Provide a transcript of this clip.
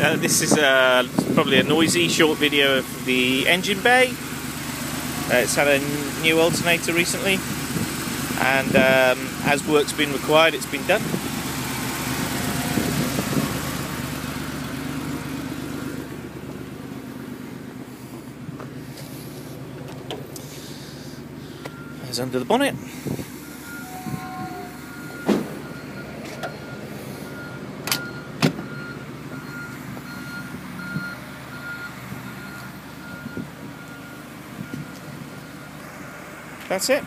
Uh, this is uh, probably a noisy short video of the engine bay. Uh, it's had a new alternator recently and um, as work's been required it's been done. There's under the bonnet. That's it.